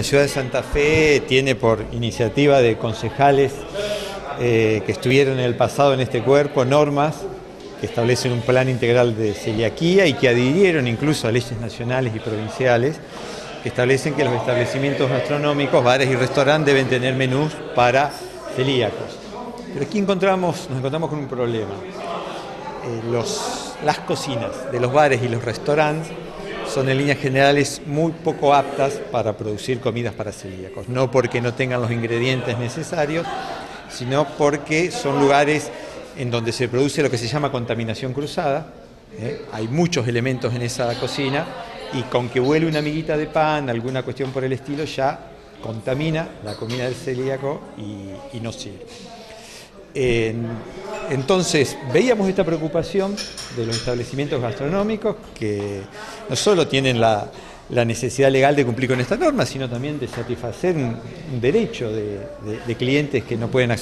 La ciudad de Santa Fe tiene por iniciativa de concejales eh, que estuvieron en el pasado en este cuerpo normas que establecen un plan integral de celiaquía y que adhirieron incluso a leyes nacionales y provinciales que establecen que los establecimientos gastronómicos, bares y restaurantes deben tener menús para celíacos. Pero aquí encontramos, nos encontramos con un problema. Eh, las cocinas de los bares y los restaurantes son en líneas generales muy poco aptas para producir comidas para celíacos, no porque no tengan los ingredientes necesarios, sino porque son lugares en donde se produce lo que se llama contaminación cruzada. ¿eh? Hay muchos elementos en esa cocina y con que huele una amiguita de pan, alguna cuestión por el estilo, ya contamina la comida del celíaco y, y no sirve. Entonces, veíamos esta preocupación de los establecimientos gastronómicos que no solo tienen la, necesidad legal de cumplir con esta norma, sino también de satisfacer un, derecho de, clientes que no pueden a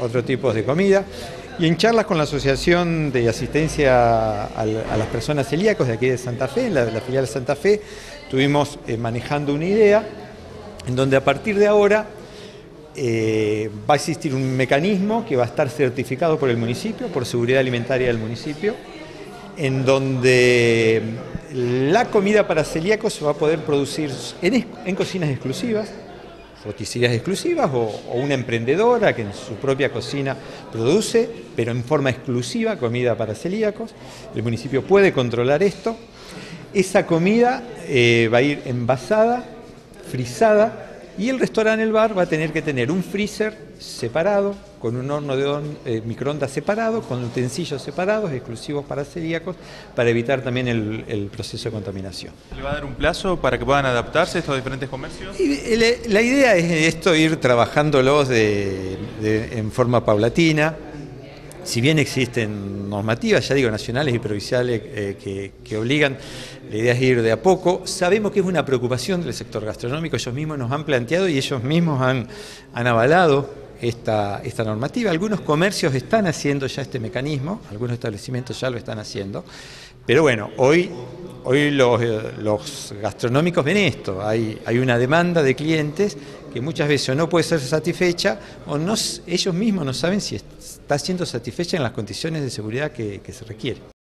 otro tipo de comida. Y en charlas con la Asociación de Asistencia a, las Personas Celíacos de aquí de Santa Fe, la, la filial de Santa Fe, estuvimos eh, manejando una idea en donde a partir de ahora eh, va a existir un mecanismo que va a estar certificado por el municipio, por seguridad alimentaria del municipio, en donde la comida para celíacos se va a poder producir en, cocinas exclusivas, roticerías exclusivas o, una emprendedora que en su propia cocina produce, pero en forma exclusiva, comida para celíacos. El municipio puede controlar esto. Esa comida eh, va a ir envasada, frisada y el restaurante, el bar, va a tener que tener un freezer separado, con un horno de eh, microondas separado, con utensilios separados, exclusivos para celíacos, para evitar también el, proceso de contaminación. ¿Le va a dar un plazo para que puedan adaptarse estos diferentes comercios? la idea es esto, ir trabajándolos en forma paulatina, si bien existen normativas, ya digo, nacionales y provinciales eh, que, obligan, la idea es ir de a poco. Sabemos que es una preocupación del sector gastronómico, ellos mismos nos han planteado y ellos mismos han, han avalado esta, esta normativa. Algunos comercios están haciendo ya este mecanismo, algunos establecimientos ya lo están haciendo, pero bueno, hoy, hoy los, los gastronómicos ven esto, hay, hay una demanda de clientes que muchas veces no puede ser satisfecha o no, ellos mismos no saben si está siendo satisfecha en las condiciones de seguridad que, que se requiere.